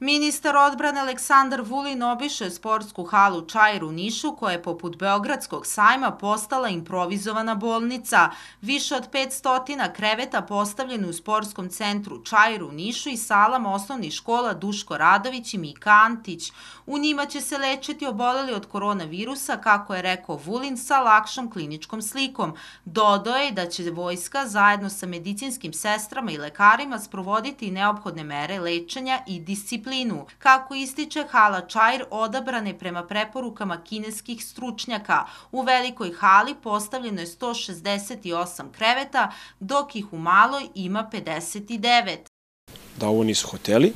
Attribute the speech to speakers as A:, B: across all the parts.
A: Ministar odbrane Aleksandar Vulin obišao je sportsku halu Čajr u Nišu, koja je poput Beogradskog sajma postala improvizovana bolnica. Više od 500 kreveta postavljene u sportskom centru Čajr u Nišu i salama osnovnih škola Duško Radović i Mika Antić. U njima će se lečiti oboleli od koronavirusa, kako je rekao Vulin, sa lakšom kliničkom slikom. Dodao je da će vojska zajedno sa medicinskim sestrama i lekarima sprovoditi neophodne mere lečenja i disciplina disciplinu. Kako ističe hala Čajr odabrane prema preporukama kineskih stručnjaka. U velikoj hali postavljeno je 168 kreveta, dok ih u maloj ima 59.
B: Da ovo nisu hoteli,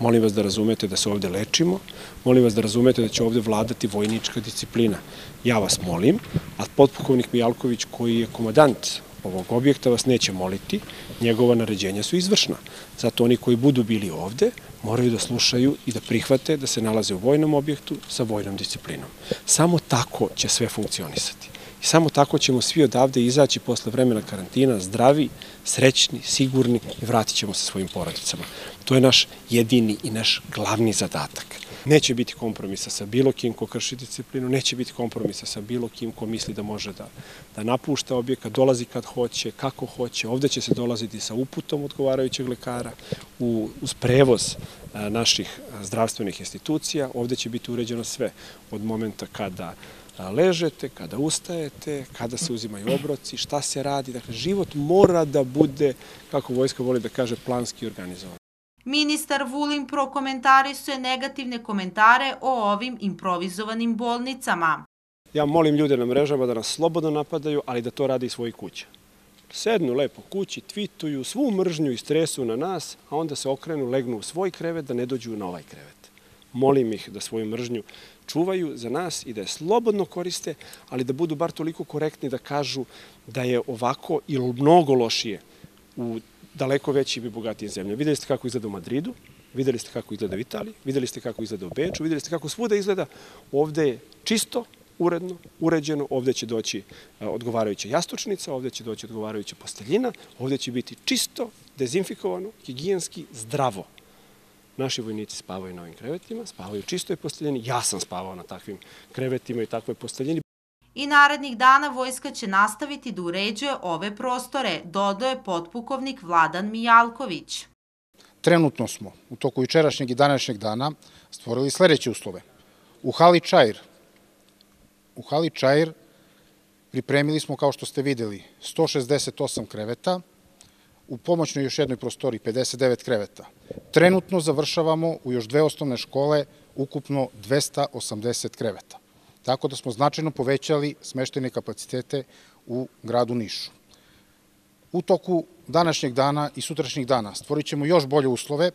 B: molim vas da razumete da se ovde lečimo, molim vas da razumete da će ovde vladati vojnička disciplina. Ja vas molim, a podpukovnik Mijalković koji je komadant ovog objekta vas neće moliti, njegova naređenja su izvršna. Zato oni koji budu bili ovde moraju da slušaju i da prihvate da se nalaze u vojnom objektu sa vojnom disciplinom. Samo tako će sve funkcionisati. I samo tako ćemo svi odavde izaći posle vremena karantina zdravi, srećni, sigurni i vratit ćemo se svojim porodicama. To je naš jedini i naš glavni zadatak. Neće biti kompromisa sa bilo kim ko krši disciplinu, neće biti kompromisa sa bilo kim ko misli da može da, da napušta objekat, dolazi kad hoće, kako hoće. Ovde će se dolaziti sa uputom odgovarajućeg lekara, u, uz prevoz a, naših zdravstvenih institucija. Ovde će biti uređeno sve od momenta kada ležete, kada ustajete, kada se uzimaju obroci, šta se radi. Dakle, život mora da bude, kako vojska voli da kaže, planski organizovan.
A: Ministar Vulin prokomentarisuje negativne komentare o ovim improvizovanim bolnicama.
B: Ja molim ljude na mrežama da nas slobodno napadaju, ali da to rade i svoji kuća. Sednu lepo kući, tvituju, svu mržnju i stresu na nas, a onda se okrenu, legnu u svoj krevet da ne dođu na ovaj krevet. Molim ih da svoju mržnju čuvaju za nas i da je slobodno koriste, ali da budu bar toliko korektni da kažu da je ovako ili mnogo lošije u daleko većim i bogatijim zemljama. Videli ste kako izgleda u Madridu, videli ste kako izgleda u Italiji, videli ste kako izgleda u Beču, videli ste kako svuda izgleda. Ovde je čisto, uredno, uređeno, ovde će doći odgovarajuća jastučnica, ovde će doći odgovarajuća posteljina, ovde će biti čisto, dezinfikovano, higijenski, zdravo. Naši vojnici spavaju na ovim krevetima, spavaju u čistoj posteljini, ja sam spavao na takvim krevetima i takvoj posteljini.
A: I narednih dana vojska će nastaviti da uređuje ove prostore, dodoje potpukovnik Vladan Mijalković.
C: Trenutno smo u toku jučerašnjeg i današnjeg dana stvorili sledeće uslove. U hali Čajr, u hali Čajr pripremili smo, kao što ste videli, 168 kreveta, u pomoćnoj još jednoj prostori 59 kreveta. Trenutno završavamo u još dve osnovne škole ukupno 280 kreveta tako da smo značajno povećali smeštene kapacitete u gradu Nišu. U toku današnjeg dana i sutrašnjeg dana stvorit ćemo još bolje uslove,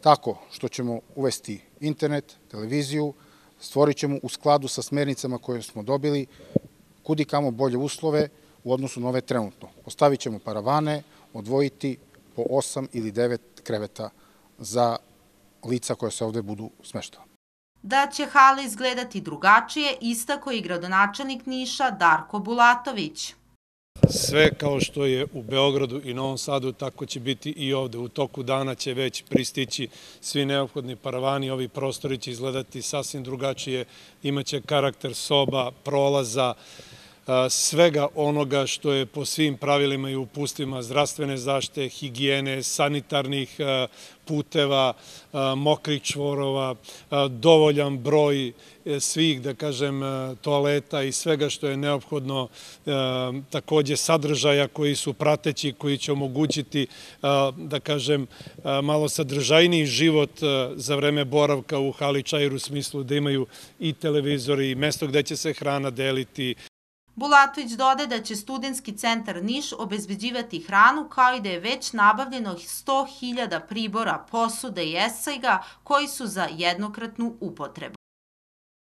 C: tako što ćemo uvesti internet, televiziju, stvorit ćemo u skladu sa smernicama koje smo dobili kudi kamo bolje uslove u odnosu na ove trenutno. Postavit ćemo paravane, odvojiti po 8 ili 9 kreveta za lica koje se ovde budu smeštala.
A: Da će hala izgledati drugačije, istako i gradonačelnik Niša Darko Bulatović.
D: Sve kao što je u Beogradu i Novom Sadu, tako će biti i ovde. U toku dana će već pristići svi neophodni paravani, ovi prostori će izgledati sasvim drugačije, imaće karakter soba, prolaza, svega onoga što je po svim pravilima i upustvima zdravstvene zašte, higijene, sanitarnih puteva, mokrih čvorova, dovoljan broj e, svih, da kažem, toaleta i svega što je neophodno, takođe sadržaja koji su prateći, koji će omogućiti, da kažem, malo sadržajniji život za vreme boravka u Hali Čajru, u smislu da imaju i televizori, i mesto gde će se hrana deliti,
A: Bulatović dode da će studentski centar Niš obezbeđivati hranu kao i da je već nabavljeno 100.000 pribora, posude i esajga koji su za jednokratnu upotrebu.